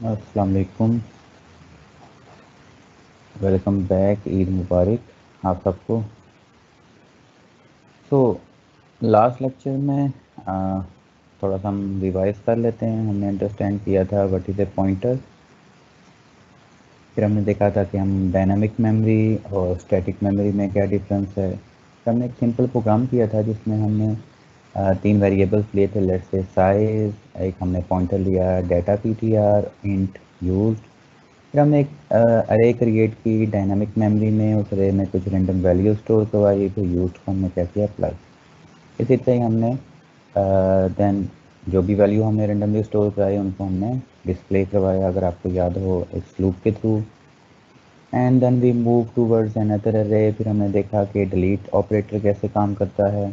अस्सलाम वालेकुम बैक ईद मुबारक आप सबको। तो लास्ट लेक्चर में आ, थोड़ा सा हम रिवाइज कर लेते हैं। हमने अंडरस्टैंड किया था वट इज़ ए पॉइंटर फिर हमने देखा था कि हम डायनामिक मेमोरी और स्टैटिक मेमोरी में क्या डिफरेंस है। हमने एक सिंपल प्रोग्राम किया था जिसमें हमने तीन वेरिएबल्स लिए थे लेट से साइज़ एक हमने पॉइंटर लिया डाटा पीटीआर इंट यूज्ड फिर हमने एक अरे क्रिएट की डायनामिक मेमोरी में, उस अरे में कुछ रेंडम वैल्यू स्टोर करवाई, फिर यूज्ड को हमने क्या किया प्लस इसी तरह ही हमने देन जो भी वैल्यू हमने रेंडमली स्टोर कराई, उनको हमने डिस्प्ले करवाया, अगर आपको याद हो एक स्लूप के through and then we move to towards another अरे फिर हमने देखा कि डिलीट ऑपरेटर कैसे काम करता है।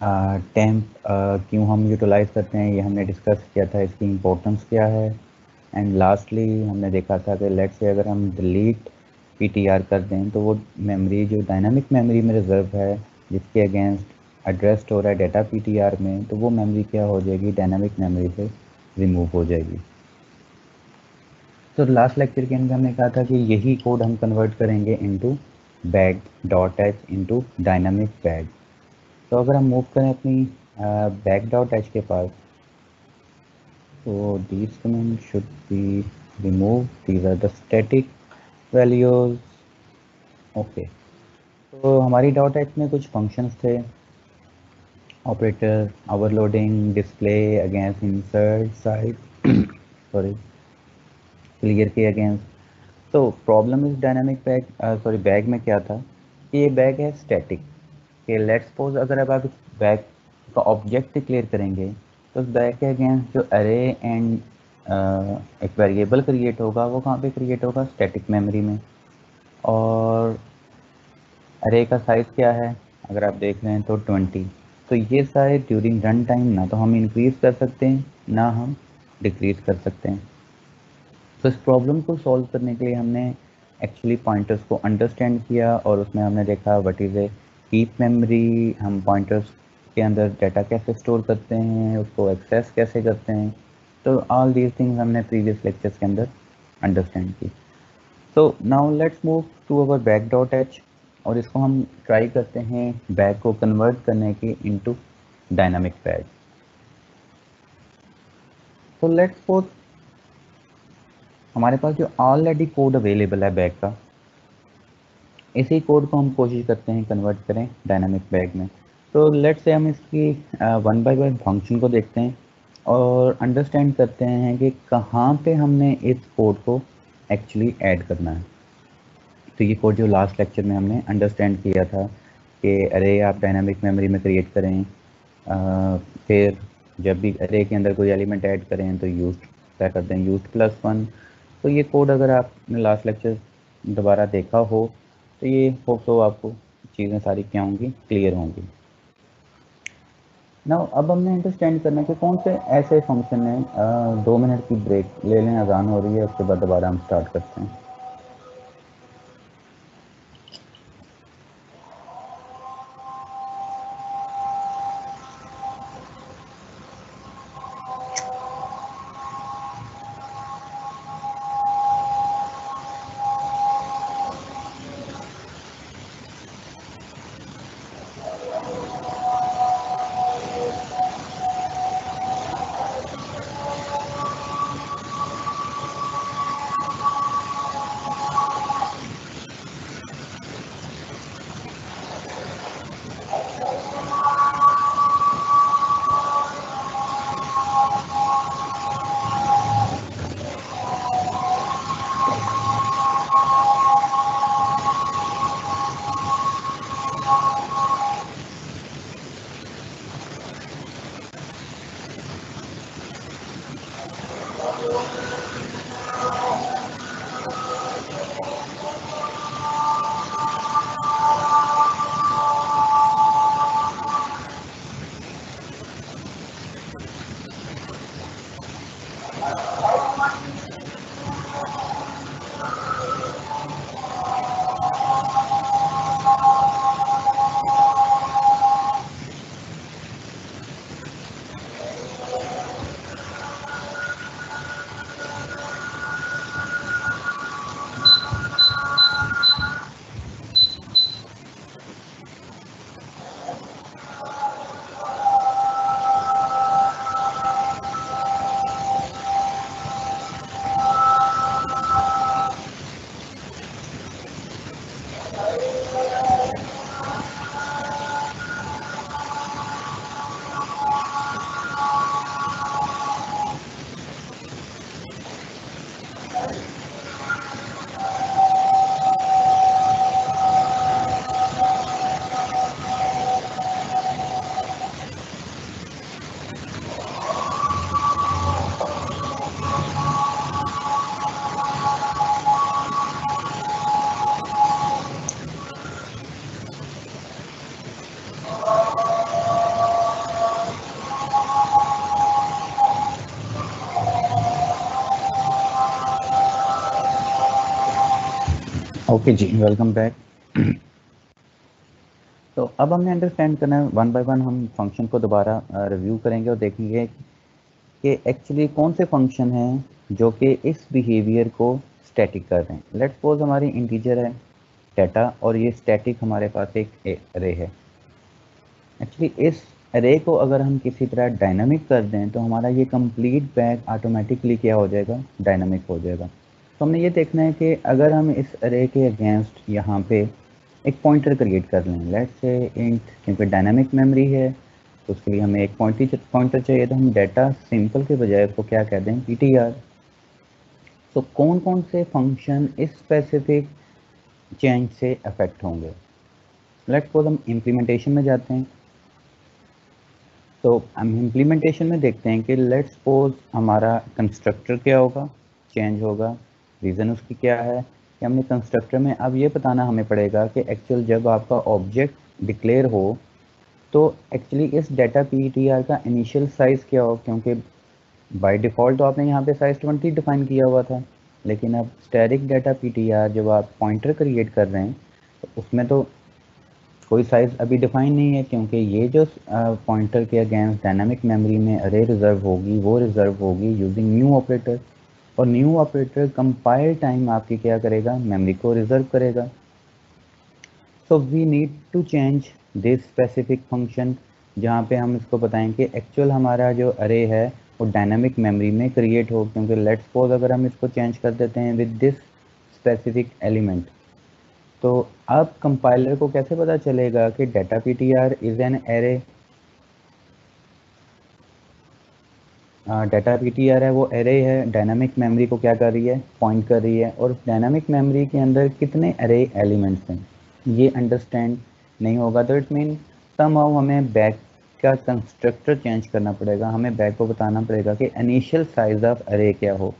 टेम्प क्यों हम यूटिलाइज करते हैं, ये हमने डिस्कस किया था, इसकी इम्पोर्टेंस क्या है? एंड लास्टली हमने देखा था कि लेट से अगर हम डिलीट पीटीआर कर दें तो वो मेमोरी जो डायनामिक मेमोरी में रिज़र्व है, जिसके अगेंस्ट एड्रेस स्टोर है डाटा पीटीआर में तो वो मेमोरी क्या हो जाएगी? डायनामिक मेमोरी से रिमूव हो जाएगी। तो लास्ट लेक्चर के अंदर हमने कहा था कि यही कोड हम कन्वर्ट करेंगे into bag dot H into dynamic bag तो अगर हम मूव करें अपनी बैक डॉट एच के पास तो these comment should be remove these are the static values okay तो हमारी डॉट एच में कुछ फ़ंक्शंस थे. Operator overloading display against insert side sorry clear के अगेंस्ट तो प्रॉब्लम इस डायनामिक बैग सॉरी बैग में क्या था? कि ये बैग है स्टैटिक कि लेट सपोज़ अगर अब आप बैग का ऑब्जेक्ट डिक्लेयर करेंगे तो उस बैग के अगेंस्ट जो अरे एंड एक वेरिएबल क्रिएट होगा, वो कहाँ पे क्रिएट होगा? स्टैटिक मेमोरी में। और अरे का साइज़ क्या है? अगर आप देख रहे हैं तो ट्वेंटी तो ये सारे ड्यूरिंग रन टाइम ना तो हम इंक्रीज़ कर सकते हैं, ना हम डिक्रीज़ कर सकते हैं। तो इस प्रॉब्लम को सॉल्व करने के लिए हमने एक्चुअली पॉइंटर्स को अंडरस्टैंड किया और उसमें हमने देखा what is a heap memory, हम पॉइंटर्स के अंदर डाटा कैसे स्टोर करते हैं, उसको एक्सेस कैसे करते हैं तो ऑल दीज थिंग्स हमने प्रीवियस लेक्चर्स के अंदर अंडरस्टैंड की। तो now let's move to our bag dot H और इसको हम ट्राई करते हैं बैग को कन्वर्ट करने की इनटू डायनामिक बैग तो लेट्स सपोज़ हमारे पास जो ऑलरेडी कोड अवेलेबल है बैग का इसी कोड को हम कोशिश करते हैं कन्वर्ट करें डायनामिक बैग में। तो लेट से हम इसकी वन बाय वन फ़ंक्शन को देखते हैं और अंडरस्टैंड करते हैं कि कहाँ पे हमने इस कोड को एक्चुअली ऐड करना है। तो ये कोड जो लास्ट लेक्चर में हमने अंडरस्टैंड किया था कि अरे आप डायनामिक मेमोरी में क्रिएट करें आ, फिर जब भी अरे के अंदर कोई एलिमेंट ऐड करें तो यूज़ क्या करते हैं यूज़ प्लस वन तो ये कोड अगर आपने लास्ट लेक्चर दोबारा देखा हो तो ये होप तो आपको चीज़ें सारी क्या होंगी? क्लियर होंगी। ना अब हमने अंडरस्टैंड करना है कि कौन से ऐसे फ़ंक्शन हैं दो मिनट की ब्रेक ले लें, अजान हो रही है, उसके बाद दोबारा हम स्टार्ट करते हैं। ओके जी वेलकम बैक तो अब हमने अंडरस्टैंड करना है वन बाय वन हम फ़ंक्शन को दोबारा रिव्यू करेंगे और देखेंगे कि एक्चुअली कौन से फ़ंक्शन हैं जो कि इस बिहेवियर को स्टैटिक कर रहे हैं। लेट सपोज़ हमारी इंटीजर है डाटा और ये स्टैटिक हमारे पास एक अरे है। एक्चुअली इस अरे को अगर हम किसी तरह डायनामिक कर दें तो हमारा ये कंप्लीट बैग ऑटोमेटिकली क्या हो जाएगा? डायनामिक हो जाएगा। तो हमने ये देखना है कि अगर हम इस अरे के अगेंस्ट यहाँ पे एक पॉइंटर क्रिएट कर लें लेट से इंट क्योंकि डायनामिक मेमोरी है तो उसके लिए हमें एक पॉइंटर पॉइंटर चाहिए तो हम डाटा सिंपल के बजाय उसको क्या कह दें पी टी आर तो कौन कौन से फ़ंक्शन इस स्पेसिफिक चेंज से अफेक्ट होंगे? लेट सपोज़ हम इम्प्लीमेंटेशन में जाते हैं। तो हम इम्प्लीमेंटेशन में देखते हैं कि लेट्स सपोज़ हमारा कंस्ट्रक्टर क्या होगा चेंज होगा। रीज़न उसकी क्या है कि हमने कंस्ट्रक्टर में, अब ये बताना हमें पड़ेगा कि एक्चुअल जब आपका ऑब्जेक्ट डिक्लेयर हो तो एक्चुअली इस डाटा पी का इनिशियल साइज़ क्या हो? क्योंकि बाई डिफ़ॉल्ट तो आपने यहाँ पे साइज़ ट्वेंटी डिफाइन किया हुआ था, लेकिन अब स्टैरिक डाटा पी जब आप पॉइंटर क्रिएट कर रहे हैं तो उसमें तो कोई साइज़ अभी डिफाइन नहीं है, क्योंकि ये जो पॉइंटर के अगेंस्ट डायनामिक मेमोरी में अरे रिज़र्व होगी, वो रिज़र्व होगी यूजिंग न्यू ऑपरेटर और न्यू ऑपरेटर कंपाइल टाइम आपकी क्या करेगा? मेमोरी को रिज़र्व करेगा। So we need to change this specific function जहाँ पे हम इसको बताएँ कि एक्चुअल हमारा जो अरे है, वो डायनामिक मेमोरी में क्रिएट हो, क्योंकि लेट्स सपोज़ अगर हम इसको चेंज कर देते हैं विद दिस स्पेसिफिक एलिमेंट तो अब कंपाइलर को कैसे पता चलेगा कि data P T R is an array data P T R है, वो एरे है डायनामिक मेमोरी को क्या कर रही है? पॉइंट कर रही है। और डायनामिक मेमोरी के अंदर कितने एरे एलिमेंट्स हैं? ये अंडरस्टैंड नहीं होगा। तो इट मीन सम हमें बैक का कंस्ट्रक्टर चेंज करना पड़ेगा। हमें बैक को बताना पड़ेगा कि इनिशियल साइज़ ऑफ़ अरे क्या हो।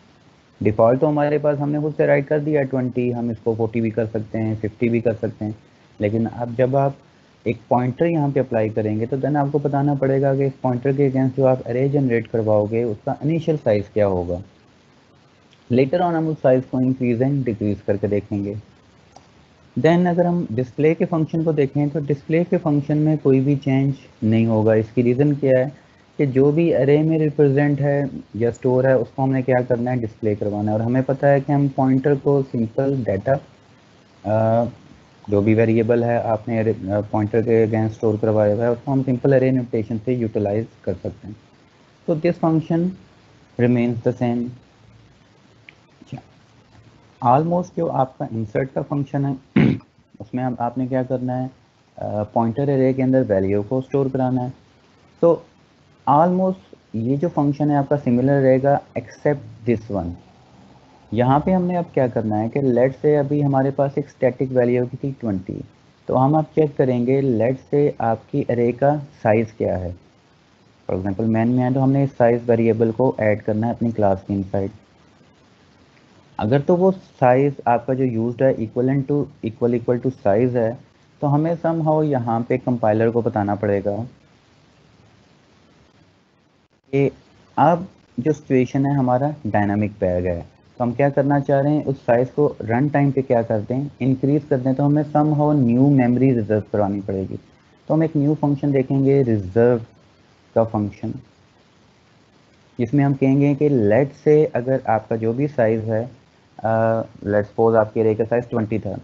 डिफ़ॉल्ट तो हमारे पास हमने खुद से राइट कर दिया ट्वेंटी हम इसको फोर्टी भी कर सकते हैं फिफ्टी भी कर सकते हैं। लेकिन अब जब आप एक पॉइंटर यहाँ पे अप्लाई करेंगे तो देन आपको बताना पड़ेगा कि इस पॉइंटर के अगेंस्ट जो आप अरे जनरेट करवाओगे, उसका इनिशियल साइज़ क्या होगा। लेटर ऑन हम उस साइज़ को इंक्रीज एंड डिक्रीज करके देखेंगे। देन अगर हम डिस्प्ले के फ़ंक्शन को देखें तो डिस्प्ले के फ़ंक्शन में कोई भी चेंज नहीं होगा। इसकी रीज़न क्या है कि जो भी अरे में रिप्रेजेंट है या स्टोर है, उसको हमने क्या करना है? डिस्प्ले करवाना है। और हमें पता है कि हम पॉइंटर को सिंपल डाटा जो भी वेरिएबल है, आपने पॉइंटर के अगेंस्ट स्टोर करवाया हुआ है, उसको हम सिंपल अरे नोटेशन से यूटिलाइज कर सकते हैं। तो this function remains the same almost जो आपका इंसर्ट का फ़ंक्शन है, उसमें अब आपने क्या करना है पॉइंटर एरे के अंदर वैल्यू को स्टोर कराना है। तो ऑलमोस्ट ये जो फ़ंक्शन है, आपका सिमिलर रहेगा एक्सेप्ट दिस वन यहाँ पे हमने अब क्या करना है कि लेट से अभी हमारे पास एक स्टैटिक वैल्यू की थी ट्वेंटी तो हम अब चेक करेंगे लेट से आपकी अरे का साइज़ क्या है? फॉर एग्जांपल मैन में है तो हमने इस साइज़ वेरिएबल को ऐड करना है अपनी क्लास के इनसाइड अगर तो वो साइज़ आपका जो यूज़ है equal to equal equal to size है तो हमें सम हाउ यहाँ पे कंपाइलर को बताना पड़ेगा कि अब जो सिचुएशन है हमारा डायनामिक बैग है। तो हम क्या करना चाह रहे हैं? उस साइज़ को रन टाइम पे क्या करते हैं? इंक्रीज कर दें तो हमें सम हो न्यू मेमोरी रिज़र्व करवानी पड़ेगी। तो हम एक न्यू फ़ंक्शन देखेंगे रिज़र्व का फ़ंक्शन जिसमें हम कहेंगे कि लेट से अगर आपका जो भी साइज़ है लेट सपोज़ आपके रे का साइज़ ट्वेंटी था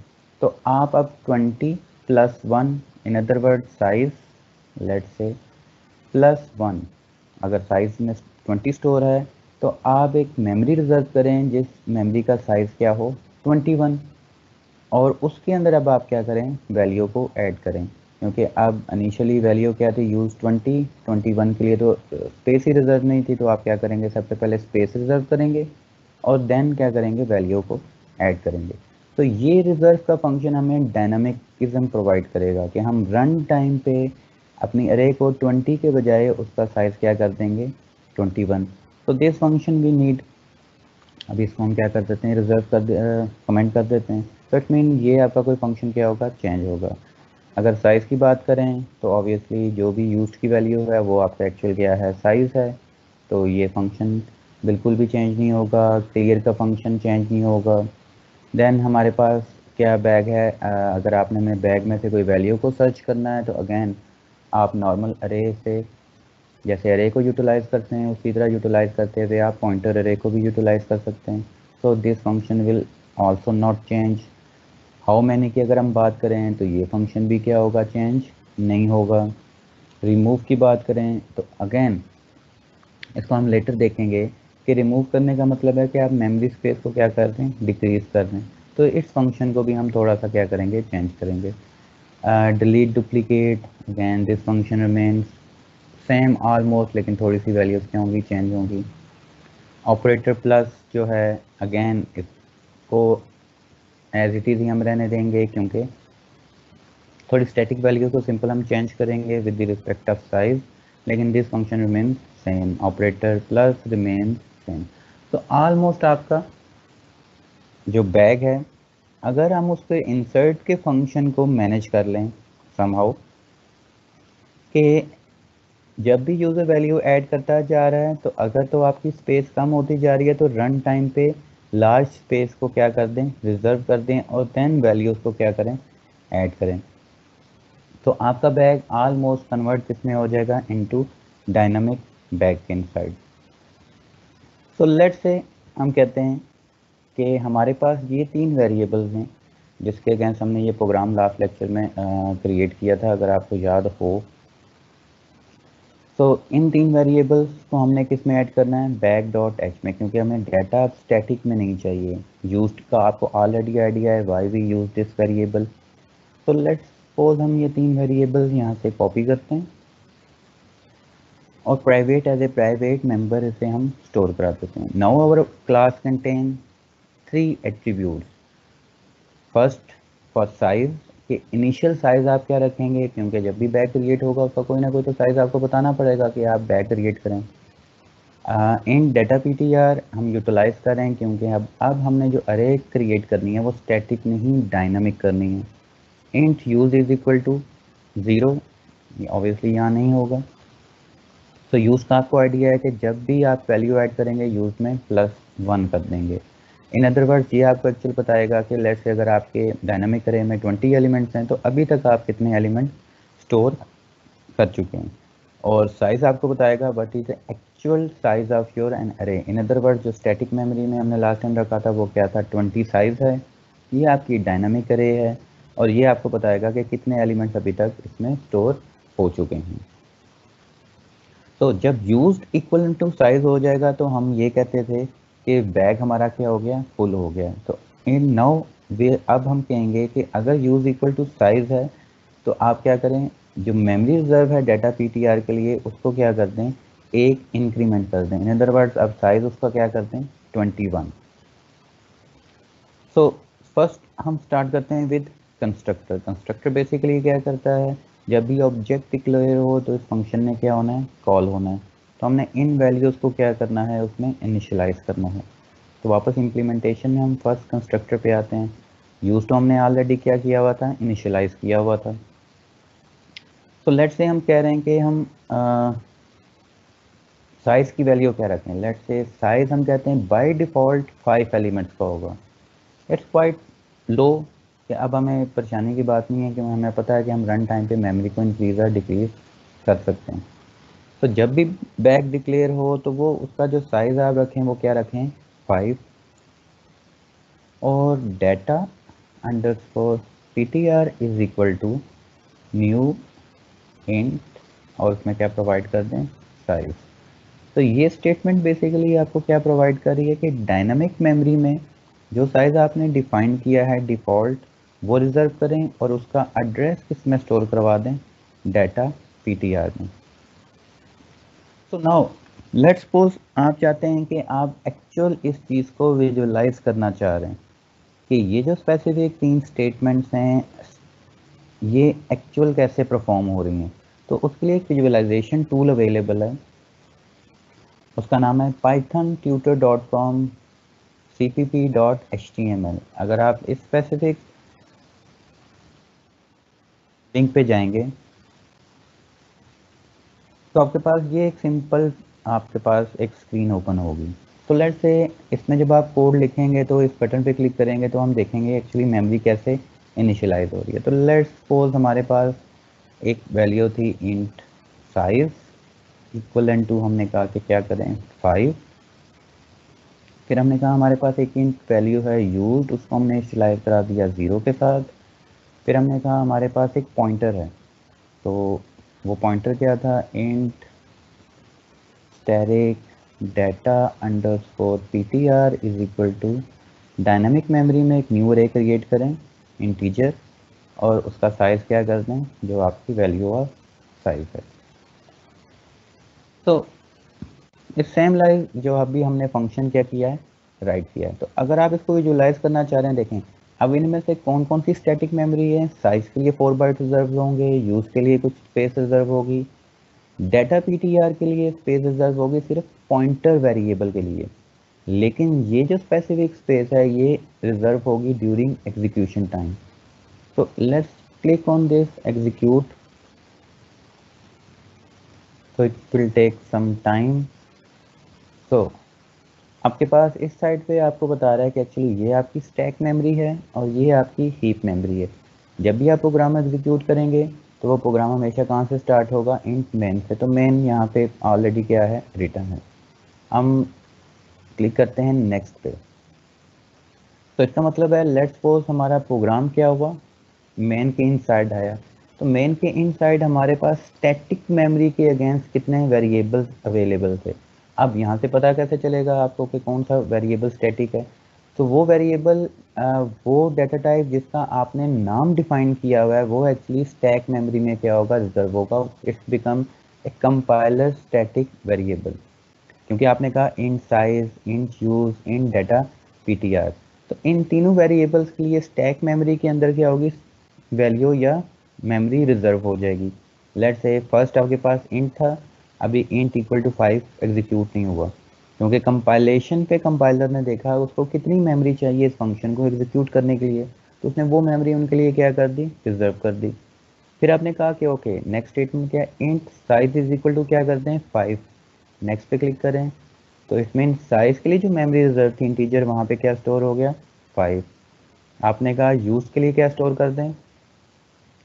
तो आप अब twenty plus one in other word size let's say plus one अगर साइज़ में ट्वेंटी स्टोर है तो आप एक मेमोरी रिज़र्व करें, जिस मेमोरी का साइज़ क्या हो? ट्वेंटी वन और उसके अंदर अब आप क्या करें? वैल्यू को ऐड करें। क्योंकि अब इनिशियली वैल्यू क्या थी? यूज़ ट्वेंटी ट्वेंटी वन के लिए तो स्पेस ही रिज़र्व नहीं थी तो आप क्या करेंगे? सबसे पहले स्पेस रिज़र्व करेंगे और देन क्या करेंगे? वैल्यू को ऐड करेंगे। तो ये रिज़र्व का फ़ंक्शन हमें डायनामिकिज्म प्रोवाइड करेगा कि हम रन टाइम पे अपनी अरे को 20 के बजाय उसका साइज़ क्या कर देंगे? 21 तो दिस फ़ंक्शन वी नीड अभी इसको हम क्या कर देते हैं? रिज़र्व कर कमेंट कर देते हैं। तो इट मीन ये आपका कोई फ़ंक्शन क्या होगा? चेंज होगा। अगर साइज़ की बात करें तो ऑब्वियसली जो भी यूज़ की वैल्यू है, वो आपका एक्चुअल क्या है? साइज़ है। तो ये फ़ंक्शन बिल्कुल भी चेंज नहीं होगा। क्लियर का फ़ंक्शन चेंज नहीं होगा। देन हमारे पास क्या बैग है? अगर आपने में बैग में से कोई वैल्यू को सर्च करना है तो अगेन आप नॉर्मल अरे से जैसे अरे को यूटिलाइज करते हैं, उसी तरह यूटिलाइज करते हुए आप पॉइंटर अरे को भी यूटिलाइज कर सकते हैं। So this function will also not change how many की अगर हम बात करें तो ये फ़ंक्शन भी क्या होगा? चेंज नहीं होगा। रिमूव की बात करें तो अगेन इसको हम लेटर देखेंगे कि रिमूव करने का मतलब है कि आप मेमोरी स्पेस को क्या कर दें? डिक्रीज कर दें। तो इस फ़ंक्शन को भी हम थोड़ा सा क्या करेंगे? चेंज करेंगे। Delete duplicate again this function remains same almost लेकिन थोड़ी सी वैल्यूज़ क्या होंगी? चेंज होंगी। ऑपरेटर प्लस जो है अगेन इसको एज इट इज़ ही हम रहने देंगे, क्योंकि थोड़ी स्टैटिक वैल्यू को सिंपल हम चेंज करेंगे with the respect of size लेकिन this function remain same operator plus remain same तो ऑलमोस्ट आपका जो बैग है, अगर हम उस पर इंसर्ट के फ़ंक्शन को मैनेज कर लें समहाउ कि जब भी यूज़र वैल्यू ऐड करता जा रहा है तो अगर तो आपकी स्पेस कम होती जा रही है तो रन टाइम पे लार्ज स्पेस को क्या कर दें? रिज़र्व कर दें और देन वैल्यूज़ को क्या करें? ऐड करें। तो आपका बैग ऑलमोस्ट कन्वर्ट किसमें हो जाएगा? इनटू डायनामिक बैग के इनसाइड सो लेट से हम कहते हैं कि हमारे पास ये तीन वेरिएबल्स हैं, जिसके अगेंस्ट हमने ये प्रोग्राम लास्ट लेक्चर में क्रिएट किया था, अगर आपको याद हो। तो इन तीन वेरिएबल्स को हमने किसमें ऐड करना है? बैग डॉट एच में, क्योंकि हमें डाटा स्टैटिक में नहीं चाहिए। यूज्ड का आपको ऑलरेडी आइडिया है why we use this variable तो लेट्स सपोज़ हम ये तीन वेरिएबल्स यहाँ से कॉपी करते हैं। और private as a private member इसे हम स्टोर करा देते हैं। Now our class contain three attribute first for size कि इनिशियल साइज़ आप क्या रखेंगे? क्योंकि जब भी बैग क्रिएट होगा, उसका कोई ना कोई तो साइज़ आपको बताना पड़ेगा कि आप बैग क्रिएट करें। इन डेटा पीटीआर हम यूटिलाइज करें क्योंकि अब अब हमने जो अरे क्रिएट करनी है, वो स्टैटिक नहीं डायनामिक करनी है। Int use is equal to zero obviously यहाँ नहीं होगा। तो यूज़ का आपको आइडिया है कि जब भी आप वैल्यू ऐड करेंगे यूज़ में प्लस वन कर देंगे। इन अदर वर्ड्स ये आपको एक्चुअल बताएगा कि लेट से अगर आपके डायनामिक रे में 20 एलिमेंट्स हैं तो अभी तक आप कितने एलिमेंट स्टोर कर चुके हैं? और साइज़ आपको बताएगा but is actual size of your an array in other word जो स्टैटिक मेमोरी में हमने लास्ट टाइम रखा था, वो क्या था? 20 साइज़ है। ये आपकी डायनामिक अरे है। और ये आपको बताएगा कि कितने एलिमेंट्स अभी तक इसमें स्टोर हो चुके हैं। तो जब यूज़ इक्वल टू साइज़ हो जाएगा तो हम ये कहते थे कि बैग हमारा क्या हो गया? फुल हो गया। तो इन नौ वे अब हम कहेंगे कि अगर यूज़ इक्वल टू साइज़ है तो आप क्या करें? जो मेमोरी रिज़र्व है डाटा पीटीआर के लिए, उसको क्या कर दें? एक इंक्रीमेंट कर दें। इन अदर वर्ड्स अब साइज़ उसका क्या कर दें? ट्वेंटी वन सो फ़र्स्ट हम स्टार्ट करते हैं विद कंस्ट्रक्टर कंस्ट्रक्टर बेसिकली क्या करता है? जब भी ऑब्जेक्ट डिक्लेयर हो तो इस फ़ंक्शन में क्या होना है? कॉल होना है। तो हमने इन वैल्यूज़ को क्या करना है, उसमें इनिशलाइज करना है। तो वापस इम्प्लीमेंटेशन में हम फ़र्स्ट कंस्ट्रक्टर पे आते हैं। यूज़ तो हमने ऑलरेडी क्या किया हुआ था? इनिशलाइज किया हुआ था। तो लेट से हम कह रहे हैं कि हम साइज़ की वैल्यू क्या रखें लेट से साइज़ हम कहते हैं बाय डिफ़ॉल्ट फाइव एलिमेंट्स का होगा। इट्स क्वाइट लो कि अब हमें परेशानी की बात नहीं है कि हमें पता है कि हम रन टाइम पे मेमोरी को इंक्रीज और डिक्रीज कर सकते हैं। तो जब भी बैग डिक्लेयर हो तो वो उसका जो साइज़ आप रखें, वो क्या रखें? फाइव और data underscore P T R is equal to new int और उसमें क्या प्रोवाइड कर दें? साइज़ तो ये स्टेटमेंट बेसिकली आपको क्या प्रोवाइड कर रही है कि डायनामिक मेमोरी में जो साइज़ आपने डिफाइन किया है डिफ़ॉल्ट वो रिज़र्व करें और उसका एड्रेस किसमें स्टोर करवा दें? डाटा पीटीआर में. तो नाउ लेट सपोज़ आप चाहते हैं कि आप एक्चुअल इस चीज़ को विजुअलाइज करना चाह रहे हैं कि ये जो स्पेसिफिक तीन स्टेटमेंट्स हैं, ये एक्चुअल कैसे परफॉर्म हो रही हैं? तो उसके लिए एक विजुअलाइजेशन टूल अवेलेबल है। उसका नाम है Python tutor dot com C P P dot H T M L अगर आप इस स्पेसिफिक लिंक पे जाएँगे तो आपके पास ये एक सिंपल आपके पास एक स्क्रीन ओपन होगी। तो लेट से इसमें जब आप कोड लिखेंगे तो इस बटन पे क्लिक करेंगे तो हम देखेंगे एक्चुअली मेमोरी कैसे इनिशियलाइज हो रही है। तो लेट सपोज़ हमारे पास एक वैल्यू थी int size equal and to हमने कहा कि क्या करें? फाइव फिर हमने कहा हमारे पास एक इंट वैल्यू है यूज़ उसको हमने इनिशियलाइज करा दिया ज़ीरो के साथ। फिर हमने कहा हमारे पास एक पॉइंटर है। तो वो पॉइंटर क्या था? Int asterisk data underscore P T R is equal to dynamic memory में एक न्यू रे क्रिएट करें इंटीजर और उसका साइज़ क्या कर दें? जो आपकी वैल्यू ऑफ़ साइज़ है। तो इस सेम लाइज जो अभी हमने फ़ंक्शन क्या किया है? राइट किया है। तो अगर आप इसको विजुलाइज करना चाह रहे हैं, देखें अब इनमें से कौन कौन सी स्टैटिक मेमोरी है? साइज़ के लिए फोर बाइट रिज़र्व होंगे यूज़ के लिए कुछ स्पेस रिज़र्व होगी डाटा पीटीआर के लिए स्पेस रिज़र्व होगी सिर्फ़ पॉइंटर वेरिएबल के लिए। लेकिन ये जो स्पेसिफिक स्पेस है, ये रिज़र्व होगी ड्यूरिंग एग्जीक्यूशन टाइम तो let's click on this execute so, it will take some time. So आपके पास इस साइड पे आपको बता रहा है कि एक्चुअली ये आपकी स्टैक मेमोरी है और ये आपकी हीप मेमोरी है। जब भी आप प्रोग्राम एग्जीक्यूट करेंगे तो वो प्रोग्राम हमेशा कहाँ से स्टार्ट होगा? इन मेन से। तो मेन यहाँ पे ऑलरेडी क्या है? रिटर्न है। हम क्लिक करते हैं नेक्स्ट पे। तो इसका मतलब है लेट्स सपोज़ हमारा प्रोग्राम क्या हुआ? मेन के इनसाइड आया। तो मेन के इनसाइड हमारे पास स्टैटिक मेमोरी के अगेंस्ट कितने वेरिएबल्स अवेलेबल थे? अब यहाँ से पता कैसे चलेगा आपको कि कौन सा वेरिएबल स्टैटिक है? तो वो वेरिएबल वो डेटा टाइप जिसका आपने नाम डिफाइन किया हुआ है, वो एक्चुअली स्टैक मेमोरी में क्या होगा? रिज़र्व होगा। It's become a compiler static variable क्योंकि आपने कहा in size in use in data PTR तो इन तीनों वेरिएबल्स के लिए स्टैक मेमोरी के अंदर क्या होगी? वैल्यू या मेमोरी रिज़र्व हो जाएगी. लेट से फ़र्स्ट आपके पास इंट था अभी int equal to five execute नहीं हुआ। क्योंकि कंपाइलेशन पे कंपाइलर ने देखा उसको कितनी मेमोरी चाहिए इस फ़ंक्शन को एग्जीक्यूट करने के लिए। तो उसने वो मेमोरी उनके लिए क्या कर दी? रिज़र्व कर दी। फिर आपने कहा कि ओके नेक्स्ट स्टेटमेंट क्या int size is equal to क्या करते हैं? फाइव नेक्स्ट पे क्लिक करें। तो इसमें साइज़ के लिए जो मेमोरी रिज़र्व थी इंटीजर वहाँ पे क्या स्टोर हो गया? फाइव आपने कहा यूज़ के लिए क्या स्टोर कर दें?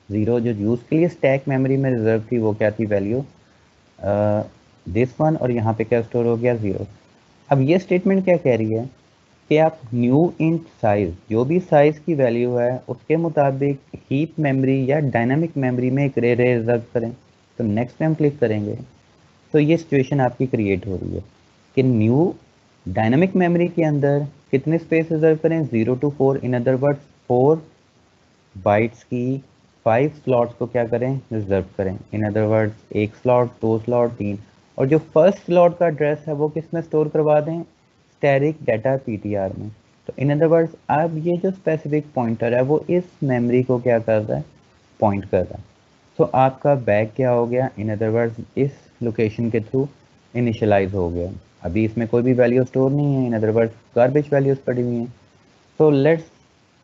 ज़ीरो जो यूज़ के लिए स्टैक मेमोरी में रिज़र्व थी, वो क्या थी? वैल्यू दिस वन और यहाँ पे क्या स्टोर हो गया? ज़ीरो अब ये स्टेटमेंट क्या कह रही है? कि आप न्यू इंट साइज़ जो भी साइज़ की वैल्यू है, उसके मुताबिक हीप मेमोरी या डायनामिक मेमोरी में एक रे रे रिज़र्व करें। तो नेक्स्ट पे हम क्लिक करेंगे। तो ये सिचुएशन आपकी क्रिएट हो रही है। कि न्यू डायनामिक मेमोरी के अंदर कितने स्पेस रिज़र्व करें? Zero to four in other words four bytes की फाइव स्लॉट्स को क्या करें? रिज़र्व करें। इन अदर वर्ड्स एक स्लॉट दो स्लॉट तीन। और जो फ़र्स्ट स्लॉट का एड्रेस है, वो किसमें स्टोर करवा दें? स्टेरिक डाटा पीटीआर में। तो इन अदर वर्ड्स अब ये जो स्पेसिफिक पॉइंटर है, वो इस मेमोरी को क्या कर रहा है? पॉइंट कर रहा है। तो आपका बैग क्या हो गया? इन अदर वर्ड्स इस लोकेशन के थ्रू इनिशलाइज हो गया। अभी इसमें कोई भी वैल्यू स्टोर नहीं है। In other words garbage values पड़ी हुई हैं। So let's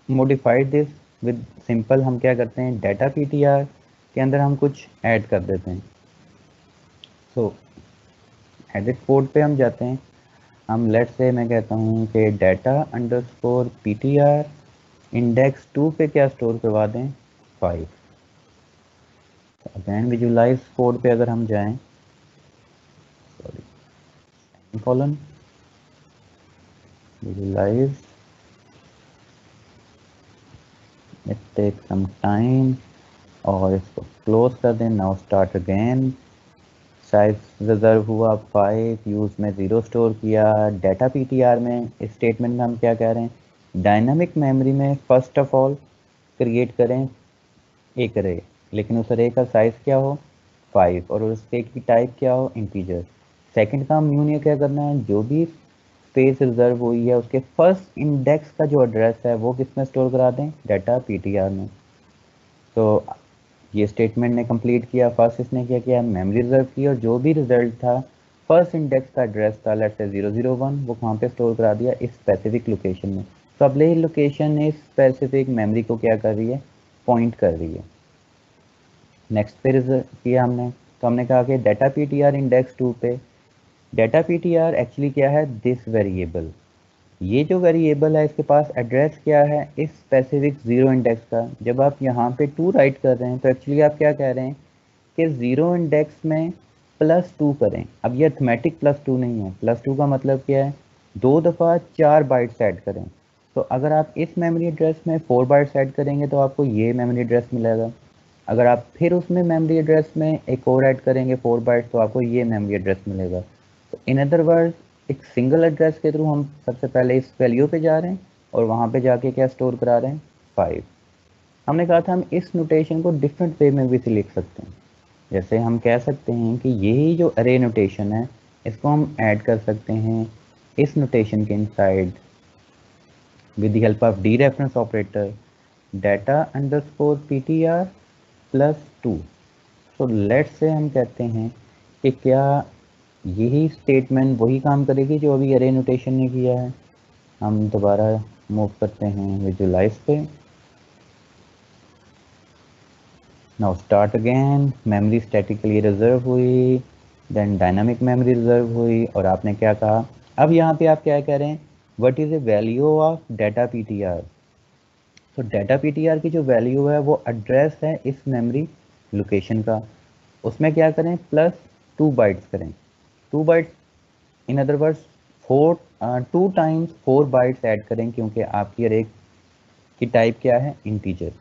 modified this with simple हम क्या करते हैं? डाटा पीटीआर के अंदर हम कुछ ऐड कर देते हैं। सो एडिट कोड पे हम जाते हैं। हम लेट से मैं कहता हूँ कि data underscore P T R index two पे क्या स्टोर करवा दें? फाइव अगैन विजुलाइज कोड पे अगर हम जाएँ। Sorry colon visualize it takes some time. और इसको क्लोज कर दें. Now start again size reserve हुआ फाइव यूज़ में ज़ीरो स्टोर किया. डाटा पीटीआर में इस स्टेटमेंट में हम क्या कह रहे हैं? डायनामिक मेमोरी में फ़र्स्ट ऑफ़ ऑल क्रिएट करें. एक रे लेकिन उस रे का साइज़ क्या हो? फाइव और उस रे की टाइप क्या हो? इंटीजर सेकंड काम यून ये क्या करना है? जो भी स्पेस रिज़र्व हुई है, उसके फ़र्स्ट इंडेक्स का जो एड्रेस है, वो किसमें स्टोर करा दें? डाटा पीटीआर में तो ये स्टेटमेंट ने कंप्लीट किया फ़र्स्ट इसने क्या किया? मेमोरी रिज़र्व की और जो भी रिज़ल्ट था फ़र्स्ट इंडेक्स का एड्रेस था let's say zero zero one वो कहाँ पे स्टोर करा दिया? इस स्पेसिफिक लोकेशन में। तो अब ले लोकेशन इस स्पेसिफिक मेमोरी को क्या कर रही है? पॉइंट कर रही है। नेक्स्ट पे रिज़र्व किया हमने। तो हमने कहा कि data P T R index two पे डाटा पीटीआर एक्चुअली क्या है? दिस वेरिएबल ये जो वेरिएबल है, इसके पास एड्रेस क्या है? इस स्पेसिफिक ज़ीरो इंडेक्स का। जब आप यहाँ पे टू राइट कर रहे हैं तो एक्चुअली आप क्या कह रहे हैं कि ज़ीरो इंडेक्स में प्लस टू करें। अब ये अर्थमेटिक प्लस टू नहीं है। प्लस टू का मतलब क्या है? दो दफ़ा चार बाइट्स ऐड करें। तो अगर आप इस मेमोरी एड्रेस में फोर बाइट्स ऐड करेंगे तो आपको ये मेमोरी एड्रेस मिलेगा। अगर आप फिर उसमें मेमोरी एड्रेस में एक और ऐड करेंगे फोर बाइट्स तो आपको ये मेमोरी एड्रेस मिलेगा। इन अदर वर्ड एक सिंगल एड्रेस के थ्रू हम सबसे पहले इस वैल्यू पे जा रहे हैं और वहाँ पे जाके क्या स्टोर करा रहे हैं? फाइव हमने कहा था हम इस नोटेशन को डिफरेंट वे में भी से लिख सकते हैं। जैसे हम कह सकते हैं कि यही जो अरे नोटेशन है, इसको हम ऐड कर सकते हैं इस नोटेशन के inside dereference operator of dereference operator, data underscore ptr plus 2 so, let's से हम कहते हैं कि क्या यही स्टेटमेंट वही काम करेगी जो अभी अरे नोटेशन ने किया है। हम दोबारा मूव करते हैं विजुलाइज पे। Now start again memory statically reserve हुई देन डायनामिक मेमोरी रिज़र्व हुई, और आपने क्या कहा? अब यहाँ पे आप क्या कह रहे हैं? What is a value of data P T R तो डाटा पी टी आर की जो वैल्यू है, वो एड्रेस है इस मेमोरी लोकेशन का। उसमें क्या करें? प्लस टू बाइट्स करें। Two byte in other words four two times four bytes add करें क्योंकि आपकी एक की टाइप क्या है? इंटीजर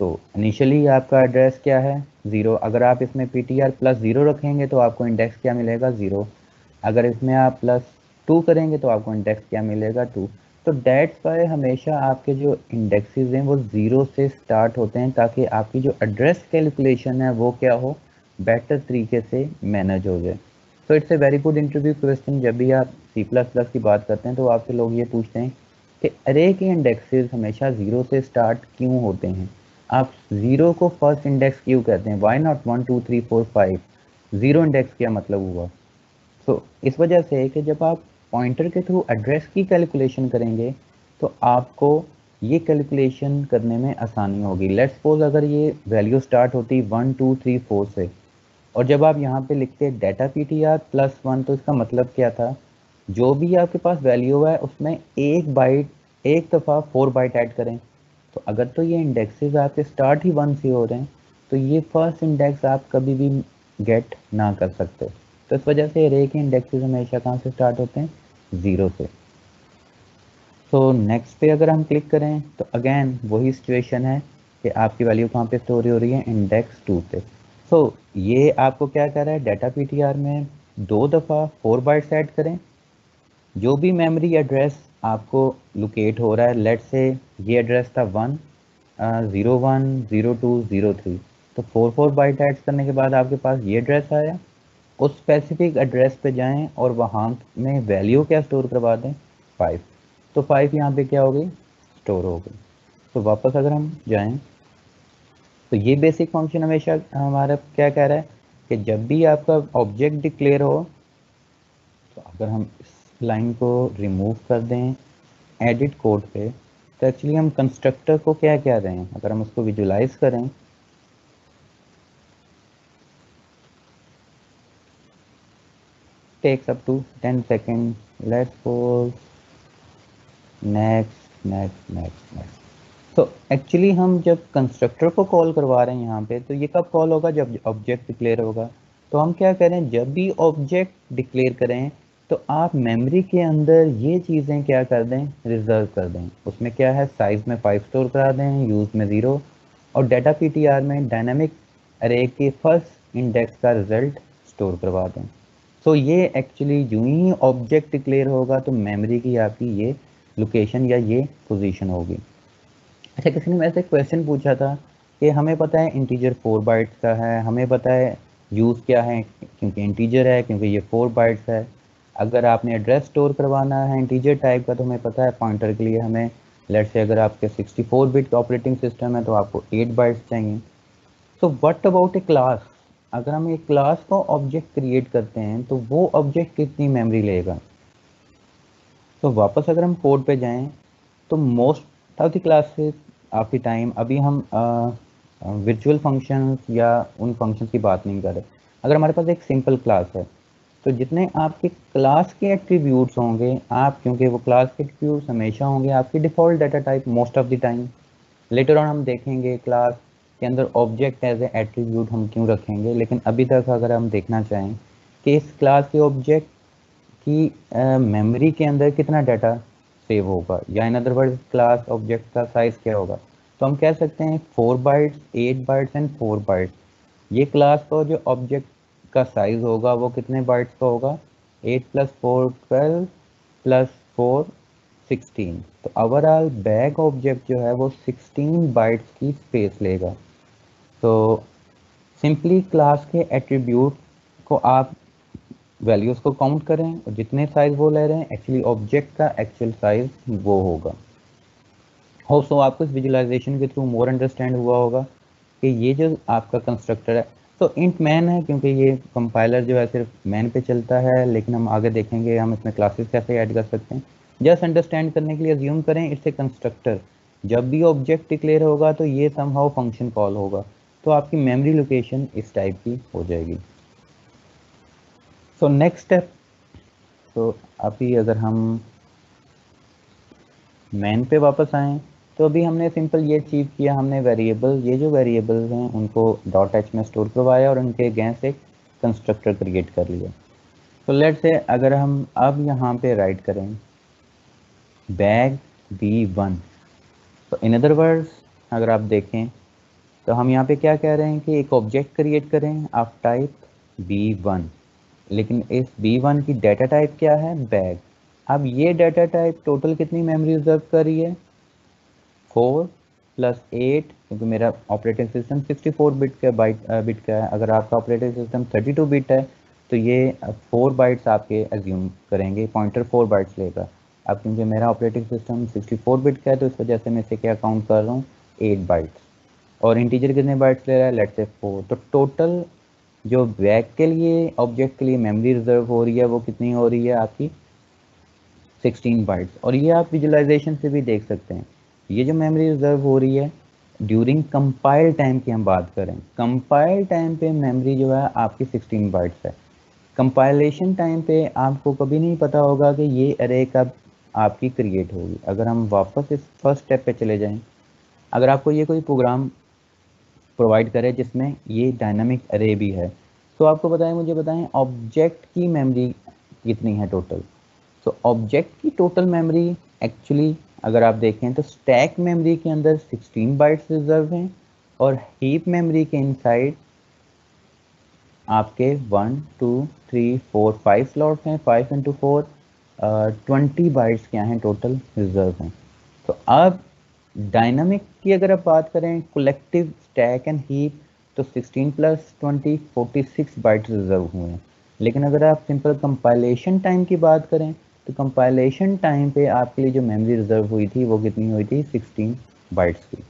तो इनिशियली आपका एड्रेस क्या है? ज़ीरो अगर आप इसमें P T R plus zero रखेंगे तो आपको इंडेक्स क्या मिलेगा? ज़ीरो अगर इसमें आप प्लस टू करेंगे तो आपको इंडेक्स क्या मिलेगा? टू तो डेट्स पर हमेशा आपके जो इंडेक्सेस हैं वो ज़ीरो से स्टार्ट होते हैं ताकि आपकी जो एड्रेस कैलकुलेशन है वो क्या हो? बेटर तरीके से मैनेज हो जाए। तो it's a very good interview question जब भी आप सी प्लस प्लस की बात करते हैं तो आपसे लोग ये पूछते हैं कि अरे के इंडेक्सेस हमेशा ज़ीरो से स्टार्ट क्यों होते हैं? आप ज़ीरो को फ़र्स्ट इंडेक्स क्यों कहते हैं? Why not one two three four five zero index क्या मतलब हुआ? सो so, इस वजह से है कि जब आप पॉइंटर के थ्रू एड्रेस की कैलकुलेशन करेंगे तो आपको ये कैलकुलेशन करने में आसानी होगी। लेट्स सपोज़ अगर ये वैल्यू स्टार्ट होती वन टू थ्री फोर से और जब आप यहाँ पे लिखते data P T R plus one तो इसका मतलब क्या था? जो भी आपके पास वैल्यू है, उसमें एक बाइट एक दफ़ा फोर बाइट ऐड करें। तो अगर तो ये इंडेक्सेस आपके स्टार्ट ही वन से हो रहे हैं तो ये फ़र्स्ट इंडेक्स आप कभी भी गेट ना कर सकते। तो इस वजह से रे के इंडेक्सेस हमेशा कहाँ से स्टार्ट होते हैं? ज़ीरो से। तो नेक्स्ट पे अगर हम क्लिक करें तो अगेन वही सिचुएशन है कि आपकी वैल्यू कहाँ पे स्टोर हो रही है? इंडेक्स टू पे। तो ये आपको क्या कर रहा है? डाटा पीटीआर में दो दफ़ा फोर बाइट्स ऐड करें। जो भी मेमोरी एड्रेस आपको लोकेट हो रहा है लेट से ये एड्रेस था one zero one zero two zero three तो फोर फोर बाइट ऐड करने के बाद आपके पास ये एड्रेस आया। उस स्पेसिफिक एड्रेस पे जाएँ और वहाँ में वैल्यू क्या स्टोर करवा दें? फाइव तो फाइव यहाँ पे क्या हो गई? स्टोर हो गई। तो वापस अगर हम जाएँ तो ये बेसिक फ़ंक्शन हमेशा, हमारा क्या कह रहा है कि जब भी आपका ऑब्जेक्ट डिक्लेयर हो तो अगर हम इस लाइन को रिमूव कर दें एडिट कोड पे तो एक्चुअली हम कंस्ट्रक्टर को क्या कह रहे हैं? अगर हम उसको विजुलाइज करें, takes up to 10 seconds, let's pause next next next. तो एक्चुअली हम जब कंस्ट्रक्टर को कॉल करवा रहे हैं यहाँ पे तो ये कब कॉल होगा? जब ऑब्जेक्ट डिक्लेयर होगा। तो हम क्या करें? जब भी ऑब्जेक्ट डिक्लेयर करें तो आप मेमोरी के अंदर ये चीज़ें क्या कर दें? रिज़र्व कर दें। उसमें क्या है? साइज़ में फाइव स्टोर करा दें यूज़ में ज़ीरो और डाटा पीटीआर में डायनामिक अरे के फ़र्स्ट इंडेक्स का रिज़ल्ट स्टोर करवा दें। सो so, ये एक्चुअली जो ही ऑब्जेक्ट डिक्लेयर होगा तो मेमोरी की आपकी ये लोकेशन या ये पोजीशन होगी। अच्छा किसी ने मेरे से क्वेश्चन पूछा था कि हमें पता है इंटीजर फोर बाइट्स का है, हमें पता है यूज़ क्या है, क्योंकि इंटीजर है, क्योंकि ये फोर बाइट्स है। अगर आपने एड्रेस स्टोर करवाना है इंटीजर टाइप का तो हमें पता है पॉइंटर के लिए हमें लेट से अगर आपके 64 बिट ऑपरेटिंग सिस्टम है तो आपको 8 बाइट्स चाहिए। So what about a class अगर हम एक क्लास का ऑब्जेक्ट क्रिएट करते हैं तो वो ऑब्जेक्ट कितनी मेमोरी लेगा? तो वापस अगर हम कोड पे जाएँ तो मोस्ट ऑफ़ द क्लासेस आपकी टाइम अभी हम वर्चुअल फ़ंक्शंस या उन फ़ंक्शंस की बात नहीं कर रहे। अगर हमारे पास एक सिंपल क्लास है तो जितने आपके क्लास के एट्रीब्यूट्स होंगे आप क्योंकि वो क्लास के एट्रीब्यूट्स हमेशा होंगे आपके default data type most of the time later on हम देखेंगे क्लास के अंदर ऑब्जेक्ट एज ए एट्रीब्यूट हम क्यों रखेंगे लेकिन अभी तक अगर हम देखना चाहें कि इस क्लास के ऑब्जेक्ट की मेमोरी uh, के अंदर कितना डाटा सेव होगा, या in other word class object का साइज़ क्या होगा? तो हम कह सकते हैं four bytes eight bytes and four bytes ये क्लास का जो ऑब्जेक्ट का साइज़ होगा, वो कितने बाइट्स का होगा? Eight plus four twelve plus four sixteen तो ओवरऑल बैग ऑब्जेक्ट जो है, वो सिक्सटीन बाइट्स की स्पेस लेगा. तो सिंपली क्लास के एट्रीब्यूट को आप वैल्यूज़ को काउंट करें और जितने साइज़ वो ले रहे हैं एक्चुअली ऑब्जेक्ट का एक्चुअल साइज़ वो होगा। होप सो आपको इस विजुलाइजेशन के थ्रू मोर अंडरस्टैंड हुआ होगा कि ये जो आपका कंस्ट्रक्टर है तो इंट मैन है, क्योंकि ये कंपाइलर जो है सिर्फ़ मैन पे चलता है, लेकिन हम आगे देखेंगे हम इसमें क्लासेस कैसे ऐड कर सकते हैं। जस्ट अंडरस्टैंड करने के लिए ज्यूम करें इट्स ए कंस्ट्रक्टर जब भी ऑब्जेक्ट डिक्लेयर होगा तो ये समहाउ फ़ंक्शन कॉल होगा। तो आपकी मेमोरी लोकेशन इस टाइप की हो जाएगी। सो नेक्स्ट स्टेप तो अभी अगर हम मैन पे वापस आएँ तो अभी हमने सिंपल ये अचीव किया, हमने वेरिएबल ये जो वेरिएबल्स हैं, उनको डॉट एच में स्टोर करवाया और उनके अगेंस्ट एक कंस्ट्रक्टर क्रिएट कर लिया। तो लेट से अगर हम अब यहाँ पे राइट करें बैग बी वन तो इन अदर वर्ड्स अगर आप देखें तो हम यहाँ पे क्या कह रहे हैं कि एक ऑब्जेक्ट क्रिएट करें, आप टाइप बी वन लेकिन इस बी वन की डाटा टाइप क्या है? बैग अब ये डाटा टाइप टोटल कितनी मेमोरी रिज़र्व कर रही है? फोर प्लस एट क्योंकि मेरा operating system sixty four bit का बाइट बिट का है। अगर आपका operating system thirty two bit है तो ये फोर बाइट्स आपके एज्यूम करेंगे पॉइंटर फोर बाइट्स लेगा। अब क्योंकि मेरा operating system sixty four bit का है तो इस वजह से मैं इसे क्या काउंट कर रहा हूँ? एट बाइट्स और इंटीजर कितने बाइट्स ले रहा है? लेट से फोर तो टोटल जो बैग के लिए ऑब्जेक्ट के लिए मेमोरी रिज़र्व हो रही है, वो कितनी हो रही है आपकी? 16 बाइट्स और ये आप विजुलाइजेशन से भी देख सकते हैं। ये जो मेमोरी रिज़र्व हो रही है ड्यूरिंग कंपाइल टाइम की हम बात करें कंपाइल टाइम पे मेमोरी जो है आपकी 16 बाइट्स है। कंपाइलेशन टाइम पे आपको कभी नहीं पता होगा कि ये अरे कब आपकी क्रिएट होगी। अगर हम वापस इस फ़र्स्ट स्टेप पे चले जाएँ, अगर आपको ये कोई प्रोग्राम प्रोवाइड करे जिसमें ये डायनामिक अरे भी है। तो आपको बताएँ, मुझे बताएँ ऑब्जेक्ट की मेमोरी कितनी है टोटल तो ऑब्जेक्ट की टोटल मेमोरी एक्चुअली अगर आप देखें तो स्टैक मेमोरी के अंदर 16 बाइट्स रिज़र्व हैं और हीप मेमोरी के इनसाइड आपके one two three four five slots हैं। Five into four twenty bytes क्या हैं टोटल रिज़र्व हैं। तो अब डायनामिक की अगर आप बात करें कलेक्टिव स्टैक एंड हीप तो 16 प्लस 20 46 बाइट्स रिज़र्व हुए हैं। लेकिन अगर आप सिंपल कंपाइलेशन टाइम की बात करें तो कंपाइलेशन टाइम पे आपके लिए जो मेमोरी रिज़र्व हुई थी, वो कितनी हुई थी? 16 बाइट्स की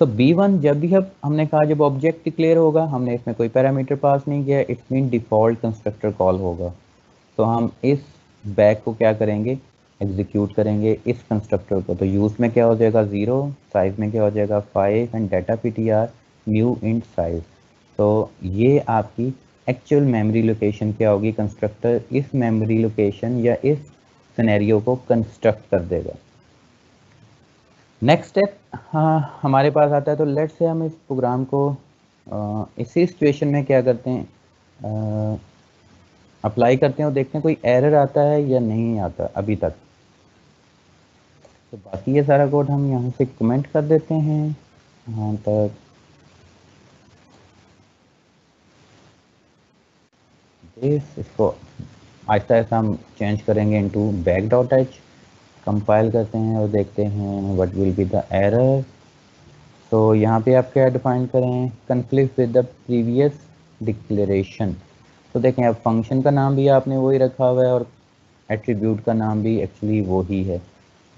सो बी वन जब भी अब हमने कहा जब ऑब्जेक्ट डिक्लेयर होगा, हमने इसमें कोई पैरामीटर पास नहीं किया it's mean default constructor call होगा। तो हम इस बैग को क्या करेंगे? एग्जीक्यूट करेंगे इस कंस्ट्रक्टर को। तो यूज़ में क्या हो जाएगा? ज़ीरो साइज़ में क्या हो जाएगा? Five and data P T R new int size तो ये आपकी एक्चुअल मेमोरी लोकेशन क्या होगी? कंस्ट्रक्टर इस मेमोरी लोकेशन या इस सिनेरियो को कंस्ट्रक्ट कर देगा। नेक्स्ट स्टेप हाँ हमारे पास आता है। तो लेट से हम इस प्रोग्राम को आ, इसी सिचुएशन में क्या करते हैं? अप्लाई करते हैं और देखते हैं कोई एरर आता है या नहीं आता अभी तक। तो बाकी ये सारा कोड हम यहाँ से कमेंट कर देते हैं। यहाँ तक। इस इसको आहिस्ता आहिस्ता हम चेंज करेंगे into bag dot H compile करते हैं और देखते हैं what will be the error तो यहाँ पे आप क्या डिफाइन करें? Conflict with the previous declaration तो देखें, अब फ़ंक्शन का नाम भी आपने वही रखा हुआ है और एट्रीब्यूट का नाम भी एक्चुअली वो ही है।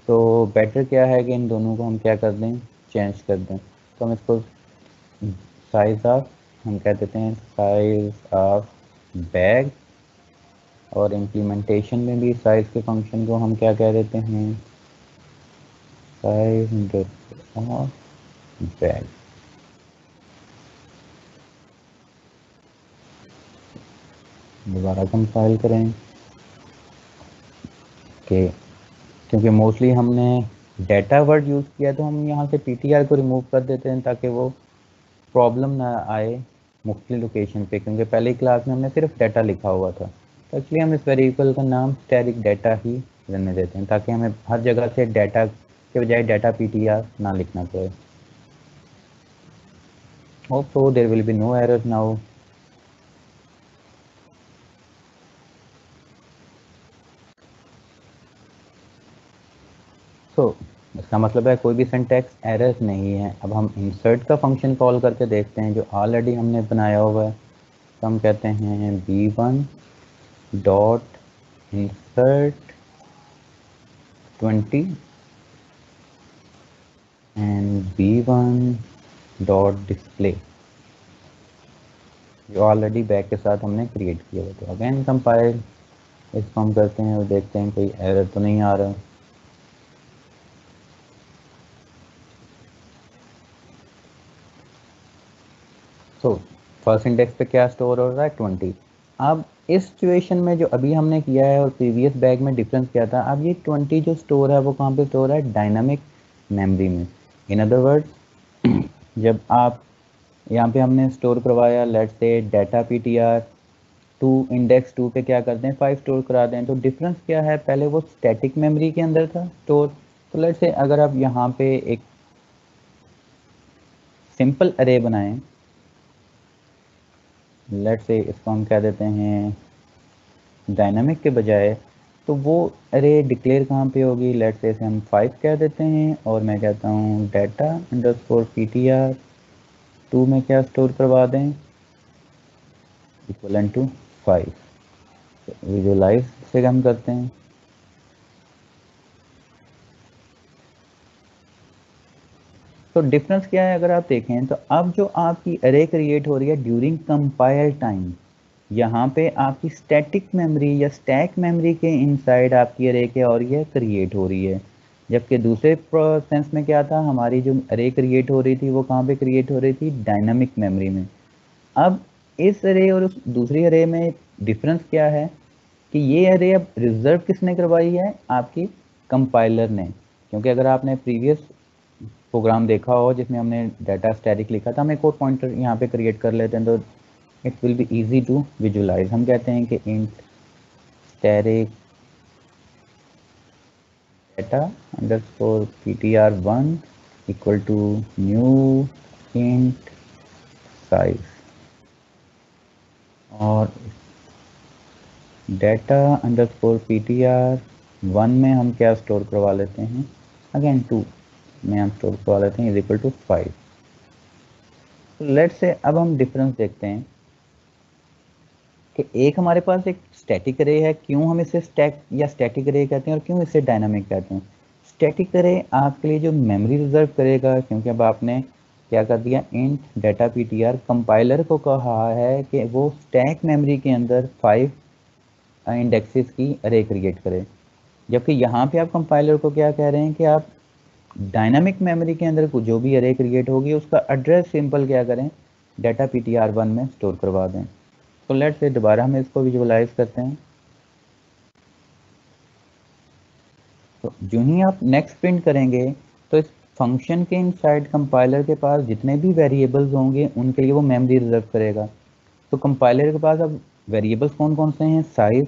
तो बेटर क्या है कि इन दोनों को हम क्या कर दें? चेंज कर दें। तो हम इसको साइज़ ऑफ़ हम कह देते हैं साइज़ ऑफ़ बैग और इम्प्लीमेंटेशन में भी साइज़ के फ़ंक्शन को हम क्या कह देते हैं? साइज़ ऑफ़ बैग दोबारा कंपाइल करें। कि क्योंकि मोस्टली हमने डेटा वर्ड यूज़ किया तो हम यहाँ से पीटीआर को रिमूव कर देते हैं ताकि वो प्रॉब्लम ना आए मुख्तलि लोकेशन पे, क्योंकि पहले क्लास में हमने सिर्फ़ डाटा लिखा हुआ था। तो इसलिए हम इस वेरिएबल का नाम स्टैरिक डाटा ही रहने देते हैं, ताकि हमें हर जगह से डाटा के बजाय डाटा पीटीआर ना लिखना पड़े। Hope so there will be no errors now so इसका मतलब है कोई भी सिंटैक्स एरर नहीं है। अब हम इंसर्ट का फ़ंक्शन कॉल करके देखते हैं जो ऑलरेडी हमने बनाया हुआ है। तो हम कहते हैं B one dot insert twenty and B one dot display जो ऑलरेडी बैक के साथ हमने क्रिएट किया हुआ तो अगेन कंपाइल इसको हम करते हैं और देखते हैं कोई एरर तो नहीं आ रहा। तो फ़र्स्ट इंडेक्स पे क्या स्टोर हो रहा है? ट्वेंटी अब इस सिचुएशन में जो अभी हमने किया है और प्रीवियस बैग में डिफरेंस क्या था, अब ये ट्वेंटी जो स्टोर है, वो कहाँ पे स्टोर है? डायनामिक मेमोरी में. इन अदर वर्ड्स जब आप यहाँ पे हमने स्टोर करवाया let's say data P T R two index two पे क्या करते हैं? फाइव स्टोर करा दें। तो डिफरेंस क्या है? पहले वो स्टैटिक मेमोरी के अंदर था स्टोर तो लेट से अगर आप यहाँ पे एक सिंपल अरे बनाएँ लेट से इसको हम कह देते हैं डायनामिक के बजाय तो वो अरे डिक्लेयर कहाँ पे होगी? लेट से इसे हम फाइव कह देते हैं और मैं कहता हूँ data underscore P T R two में क्या स्टोर करवा दें? इक्वल टू फाइव विजुअलाइज से हम करते हैं। तो डिफरेंस क्या है अगर आप देखें तो अब जो आपकी अरे क्रिएट हो रही है ड्यूरिंग कंपाइल टाइम यहाँ पे आपकी स्टैटिक मेमोरी या स्टैक मेमोरी के इनसाइड आपकी अरे के और है क्रिएट हो रही है। जबकि दूसरे सेंस में क्या था, हमारी जो अरे क्रिएट हो रही थी, वो कहाँ पे क्रिएट हो रही थी? डायनामिक मेमोरी में। अब इस अरे और उस दूसरी अरे में डिफरेंस क्या है कि ये अरे अब रिज़र्व किसने करवाई है? आपकी कंपाइलर ने। क्योंकि अगर आपने प्रीवियस प्रोग्राम देखा हो, जिसमें हमने डाटा स्टैटिक लिखा था, हम एक और पॉइंटर यहाँ पे क्रिएट कर लेते हैं तो it will be easy to visualize हम कहते हैं कि int static data underscore PTR one equal to new int size और डाटा अंडरस्कोर पीटीआर वन में हम क्या स्टोर करवा लेते हैं? अगेन टू में हम स्टोर करवा लेते हैं is equal to five let's say अब हम डिफरेंस देखते हैं कि एक हमारे पास एक स्टैटिक रे है, क्यों हम इसे स्टैक या स्टैटिक रे कहते हैं और क्यों इसे डायनामिक कहते हैं? स्टैटिक रे आपके लिए जो मेमोरी रिज़र्व करेगा, क्योंकि अब आपने क्या कर दिया? इंट डाटा पीटीआर कंपाइलर को कहा है कि वो स्टैक मेमोरी के अंदर फाइव इंडेक्सेस की अरे क्रिएट करे। जबकि यहाँ पे आप कंपाइलर को क्या कह रहे हैं कि आप डायनामिक मेमोरी के अंदर जो भी अरे क्रिएट होगी, उसका एड्रेस सिंपल क्या करें? Data P T R one में स्टोर करवा दें। तो लेट से दोबारा हम इसको विजुअलाइज करते हैं। तो जो ही आप नेक्स्ट प्रिंट करेंगे तो इस फ़ंक्शन के इनसाइड कंपाइलर के पास जितने भी वेरिएबल्स होंगे, उनके लिए वो मेमोरी रिज़र्व करेगा। तो कंपाइलर के पास अब वेरिएबल्स कौन कौन से हैं? साइज़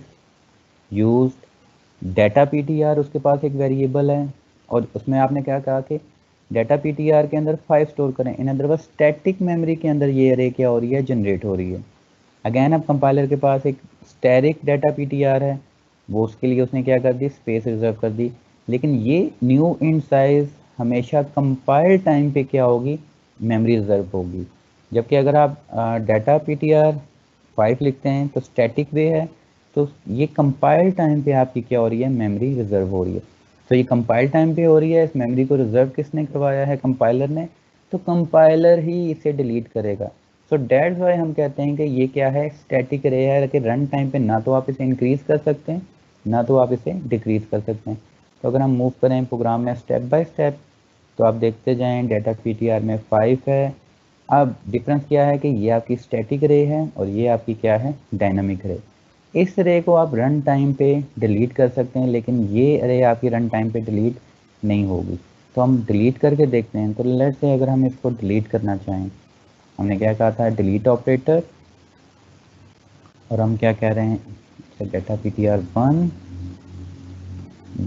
यूज़ डाटा पीटीआर उसके पास एक वेरिएबल है। और उसमें आपने क्या कहा कि डाटा पीटीआर के अंदर फाइव स्टोर करें। In other word static memory के अंदर ये अरे क्या हो रही है? जनरेट हो रही है। अगेन अब कंपाइलर के पास एक स्टैरिक डाटा पीटीआर है। वो उसके लिए उसने क्या कर दी? स्पेस रिज़र्व कर दी। लेकिन ये न्यू इन साइज़ हमेशा कंपाइल टाइम पे क्या होगी? मेमोरी रिज़र्व होगी। जबकि अगर आप data P T R five लिखते हैं तो स्टैटिक वे है। तो ये कंपाइल टाइम पे आपकी क्या हो रही है? मेमोरी रिज़र्व हो रही है। तो ये कंपाइल टाइम पे हो रही है, इस मेमोरी को रिज़र्व किसने करवाया है कंपाइलर ने? तो कंपाइलर ही इसे डिलीट करेगा। सो डेट्स वाई हम कहते हैं कि ये क्या है? स्टैटिक रे है कि रन टाइम पे ना तो आप इसे इंक्रीज कर सकते हैं, ना तो आप इसे डिक्रीज कर सकते हैं। तो अगर हम मूव करें प्रोग्राम में स्टेप बाय स्टेप तो आप देखते जाएँ डेटा पीटीआर में फाइव है। अब डिफरेंस क्या है कि ये आपकी स्टैटिक रे है और ये आपकी क्या है? डायनामिक रे इस रे को आप रन टाइम पे डिलीट कर सकते हैं, लेकिन ये रे आपकी रन टाइम पे डिलीट नहीं होगी। तो हम डिलीट करके देखते हैं। तो लेट से अगर हम इसको डिलीट करना चाहें, हमने क्या कहा था? डिलीट ऑपरेटर और हम क्या कह रहे हैं? Data P T R one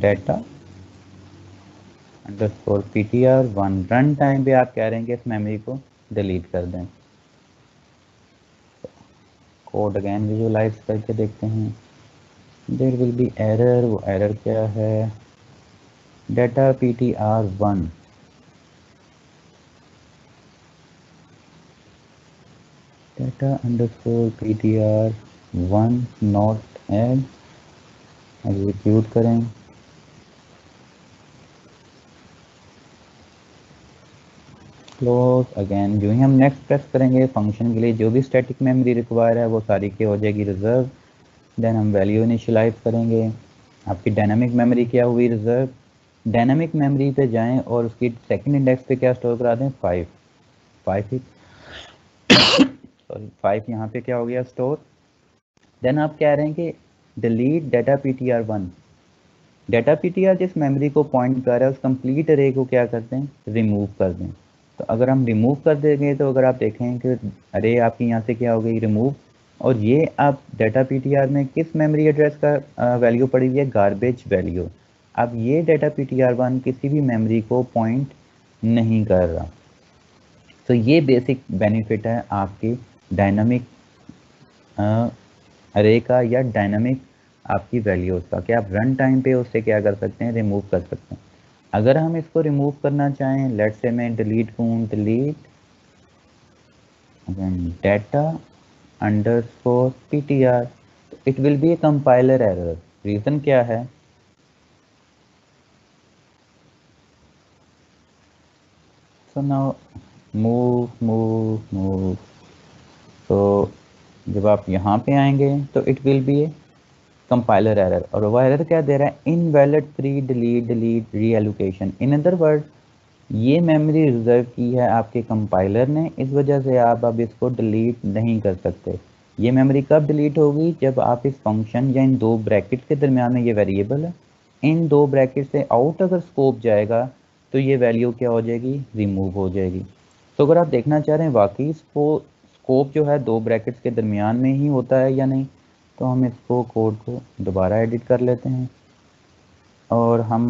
data underscore P T R one run time पे आप कह रहे हैं कि इस मेमोरी को डिलीट कर दें। कोड अगेन विजुअलाइज करके देखते हैं। देर विल बी एरर वो एरर क्या है? Data P T R one data underscore P T R one not add execute करें। क्लोज अगेन जो ही हम नेक्स्ट प्रेस करेंगे फ़ंक्शन के लिए, जो भी स्टैटिक मेमोरी रिक्वायर है, वो सारी की हो जाएगी रिज़र्व देन हम वैल्यू इनिशियलाइज करेंगे. आपकी डायनामिक मेमोरी क्या हुई रिज़र्व डायनामिक मेमोरी पे जाएँ और उसकी सेकंड इंडेक्स पे क्या स्टोर करा दें? फाइव फाइव ही. सॉरी फाइव यहाँ पे क्या हो गया? स्टोर देन आप कह रहे हैं कि delete data P T R one data P T R जिस मेमोरी को पॉइंट कर रहा है, उस कंप्लीट अरे को क्या करते हैं रिमूव कर दें. तो अगर हम रिमूव कर देंगे तो अगर आप देखें कि अरे, आपकी यहाँ से क्या हो गई रिमूव और ये आप डाटा पीटीआर में किस मेमोरी एड्रेस का वैल्यू पड़ी हुई है? गार्बेज वैल्यू अब ये डाटा पीटीआर वन किसी भी मेमोरी को पॉइंट नहीं कर रहा। तो ये बेसिक बेनिफिट है आपके डायनामिक अरे का या डायनामिक आपकी वैल्यूज़ का कि आप रन टाइम पे उससे क्या कर सकते हैं? रिमूव कर सकते हैं। अगर हम इसको रिमूव करना चाहें लेट से मैं डिलीट करूँ delete data underscore P T R it will be a compiler error reason क्या है? So now move move move तो जब आप यहाँ पे आएँगे तो it will be a compiler error और वो एरर क्या दे रहा है? Invalid pre delete delete reallocation in other word ये मेमोरी रिज़र्व की है आपके कंपाइलर ने, इस वजह से आप अब इसको डिलीट नहीं कर सकते। ये मेमोरी कब डिलीट होगी? जब आप इस फ़ंक्शन या इन दो ब्रैकेट के दरमियान में ये वेरिएबल है। इन दो ब्रैकेट से आउट अगर स्कोप जाएगा तो ये वैल्यू क्या हो जाएगी? रिमूव हो जाएगी। तो अगर आप देखना चाह रहे हैं, वाकई इसको स्कोप जो है दो ब्रैकेट्स के दरमियान में ही होता है या नहीं? तो हम इसको कोड को दोबारा एडिट कर लेते हैं। और हम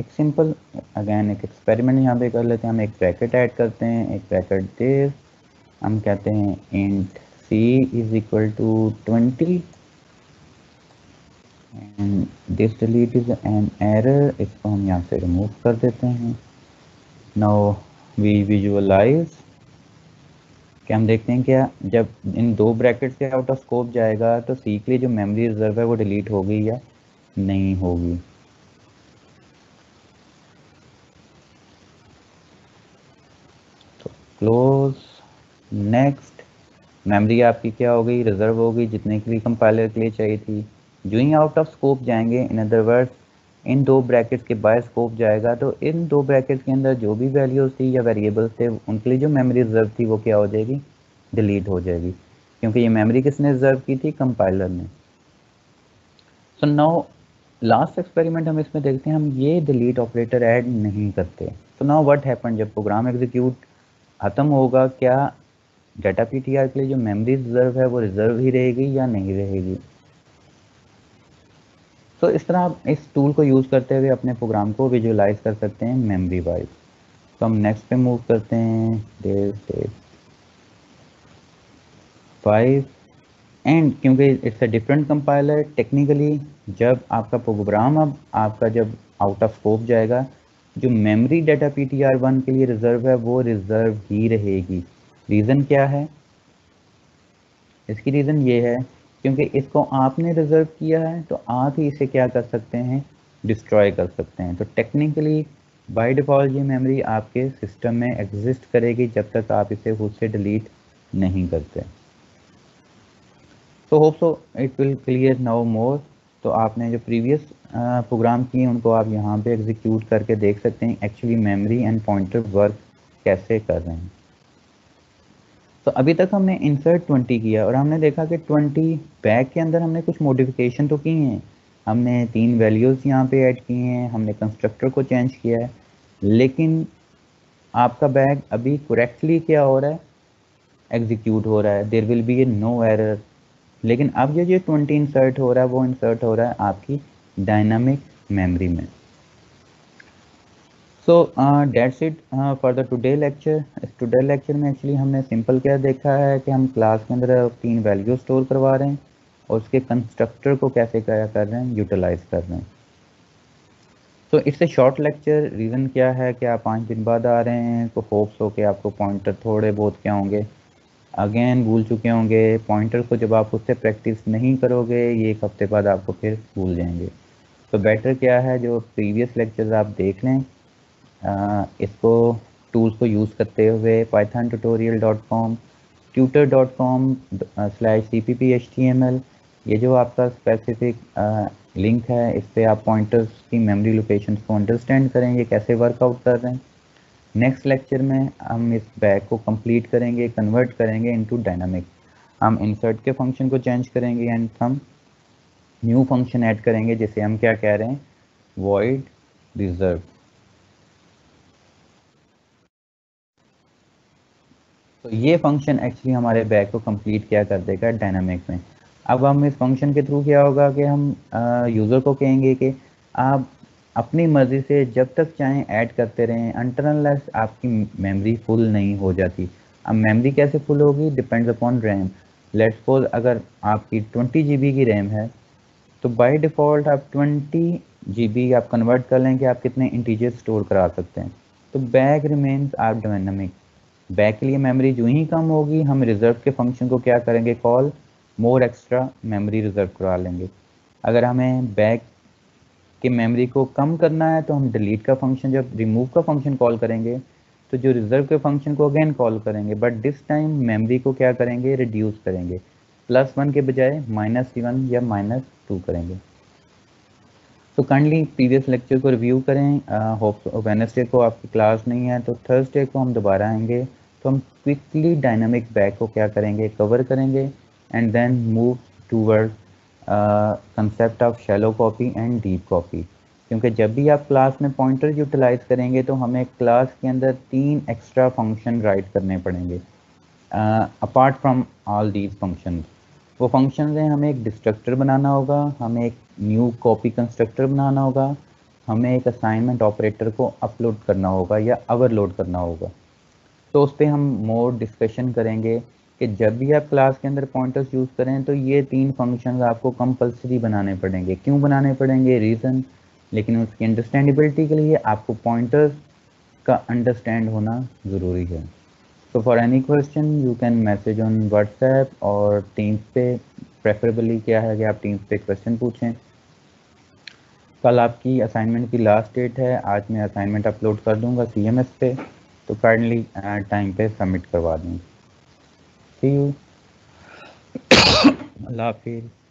एक सिंपल अगेन एक एक्सपेरिमेंट यहाँ पे कर लेते हैं। हम एक ब्रैकेट ऐड करते हैं, एक ब्रैकेट दिस हम कहते हैं int C is equal to twenty and this delete is an error इसको हम यहाँ से रिमूव कर देते हैं। नाउ वी विजुअलाइज कि हम देखते हैं क्या जब इन दो ब्रैकेट से आउट ऑफ़ स्कोप जाएगा तो सी के लिए जो मेमोरी रिज़र्व है वो डिलीट होगी या नहीं होगी? तो क्लोज नेक्स्ट मेमोरी आपकी क्या हो गई? रिज़र्व होगी जितने के लिए कंपाइलर के लिए चाहिए थी। जो ही आउट ऑफ़ स्कोप जाएँगे इन अदर वर्ड्स इन दो ब्रैकेट्स के बाय स्कोप जाएगा तो इन दो ब्रैकेट्स के अंदर जो भी वैल्यूज़ थी या वेरिएबल्स थे, उनके लिए जो मेमोरी रिज़र्व थी वो क्या हो जाएगी? डिलीट हो जाएगी। क्योंकि ये मेमोरी किसने रिज़र्व की थी? कंपाइलर ने। सो नाउ लास्ट एक्सपेरिमेंट हम इसमें देखते हैं, हम ये डिलीट ऑपरेटर ऐड नहीं करते। तो नाउ व्हाट हैपन जब प्रोग्राम एग्जीक्यूट ख़त्म होगा, क्या डाटा पी के लिए जो मेमोरी रिज़र्व है, वो रिज़र्व ही रहेगी या नहीं रहेगी? तो इस तरह आप इस टूल को यूज़ करते हुए अपने प्रोग्राम को विजुअलाइज कर सकते हैं मेमोरी वाइज तो हम नेक्स्ट पे मूव करते हैं. डेज़ डेज़ फाइव एंड क्योंकि it's a different compiler technically जब आपका प्रोग्राम अब आपका जब आउट ऑफ़ स्कोप जाएगा, जो memory data P T R one के लिए रिज़र्व है, वो रिज़र्व ही रहेगी. रीज़न क्या है? इसकी रीज़न ये है क्योंकि इसको आपने रिज़र्व किया है तो आप ही इसे क्या कर सकते हैं? डिस्ट्रॉय कर सकते हैं। तो टेक्निकली बाय डिफ़ॉल्ट ये मेमोरी आपके सिस्टम में एग्जिस्ट करेगी जब तक आप इसे खुद से डिलीट नहीं करते। तो hope so it will clear now more तो आपने जो प्रीवियस प्रोग्राम किए उनको आप यहाँ पे एग्जीक्यूट करके देख सकते हैं actually memory and pointer work कैसे कर रहे हैं। तो अभी तक हमने इंसर्ट 20 किया और हमने देखा कि 20 बैग के अंदर हमने कुछ मॉडिफिकेशन तो की हैं। हमने तीन वैल्यूज़ यहाँ पे ऐड किए हैं, हमने कंस्ट्रक्टर को चेंज किया है। लेकिन आपका बैग अभी करेक्टली क्या हो रहा है? एग्जीक्यूट हो रहा है। There will be a no error लेकिन अब जो जो ट्वेंटी इंसर्ट हो रहा है, वो इंसर्ट हो रहा है आपकी डायनामिक मेमोरी में। So that's it for the today lecture इस टुडे लेक्चर में एक्चुअली हमने सिंपल क्या देखा है कि हम क्लास के अंदर तीन वैल्यू स्टोर करवा रहे हैं और उसके कंस्ट्रक्टर को कैसे क्या कर रहे हैं यूटिलाइज कर रहे हैं। तो इससे शॉर्ट लेक्चर रीज़न क्या है कि आप पाँच दिन बाद आ रहे हैं तो होप्स हो के आपको पॉइंटर थोड़े बहुत क्या होंगे। अगेन भूल चुके होंगे पॉइंटर को जब आप उससे प्रैक्टिस नहीं करोगे, ये एक हफ़्ते बाद आपको फिर भूल जाएँगे। तो बेटर क्या है जो प्रीवियस लेक्चर आप देख लें इसको टूल्स को यूज़ करते हुए Python tutorial dot com tutor dot com slash C P P H T M L ये जो आपका स्पेसिफिक लिंक है, इस पर आप पॉइंटर्स की मेमोरी लोकेशन को अंडरस्टैंड करें, ये कैसे वर्कआउट कर रहे हैं। नेक्स्ट लेक्चर में हम इस बैग को कंप्लीट करेंगे कन्वर्ट करेंगे इनटू डायनामिक हम इंसर्ट के फ़ंक्शन को चेंज करेंगे एंड हम न्यू फ़ंक्शन ऐड करेंगे, जिसे हम क्या कह रहे हैं? वॉइड रिज़र्व तो ये फ़ंक्शन एक्चुअली हमारे बैग को कंप्लीट क्या कर देगा डायनामिक में। अब हम इस फ़ंक्शन के थ्रू क्या होगा कि हम यूज़र को कहेंगे कि आप अपनी मर्ज़ी से जब तक चाहें ऐड करते रहें अंटरनलेस आपकी मेमोरी फुल नहीं हो जाती। अब मेमोरी कैसे फुल होगी? Depends upon RAM let suppose अगर आपकी 20 जी की रैम है तो बाय डिफ़ॉल्ट आप 20 जी आप कन्वर्ट कर लें कि आप कितने इंटीजर स्टोर करा सकते हैं। तो बैग रिमेन्स आप डायनामिक बैक के लिए मेमोरी जो ही कम होगी, हम रिज़र्व के फ़ंक्शन को क्या करेंगे? Call more extra memory reserve करवा लेंगे। अगर हमें बैक के मेमोरी को कम करना है तो हम डिलीट का फ़ंक्शन जब रिमूव का फ़ंक्शन कॉल करेंगे तो जो रिज़र्व के फ़ंक्शन को अगेन कॉल करेंगे बट दिस टाइम मेमोरी को क्या करेंगे? रिड्यूस करेंगे। प्लस वन के बजाय माइनस वन या माइनस टू करेंगे। तो काइंडली प्रीवियस लेक्चर को रिव्यू करें होप वेनसडे को आपकी क्लास नहीं है तो थर्सडे को हम दोबारा आएँगे तो हम क्विकली डायनामिक बैक को क्या करेंगे कवर करेंगे and then move toward concept of shallow copy and deep copy क्योंकि जब भी आप क्लास में पॉइंटर यूटिलाइज करेंगे तो हमें क्लास के अंदर तीन एक्स्ट्रा फ़ंक्शन राइट करने पड़ेंगे apart from all these function वो फ़ंक्शन हैं, हमें एक डिस्ट्रक्टर बनाना होगा, हमें एक न्यू कॉपी कंस्ट्रक्टर बनाना होगा, हमें एक असाइनमेंट ऑपरेटर को अपलोड करना होगा या ओवरलोड करना होगा। तो उस पर हम मोर डिस्कशन करेंगे कि जब भी आप क्लास के अंदर पॉइंटर्स यूज़ करें तो ये तीन फ़ंक्शन आपको कंपलसरी बनाने पड़ेंगे। क्यों बनाने पड़ेंगे? रीज़न लेकिन उसकी अंडरस्टैंडेबिलिटी के लिए आपको पॉइंटर्स का अंडरस्टैंड होना ज़रूरी है। तो for any question you can message on WhatsApp और टीम्स पे. प्रेफरेबली क्या है कि आप टीम्स पे क्वेश्चन पूछें. कल आपकी असाइनमेंट की लास्ट डेट है. आज मैं असाइनमेंट अपलोड कर दूँगा सीएमएस पे. तो काइंडली टाइम पे सबमिट करवा दूँ See you. Allah Hafiz.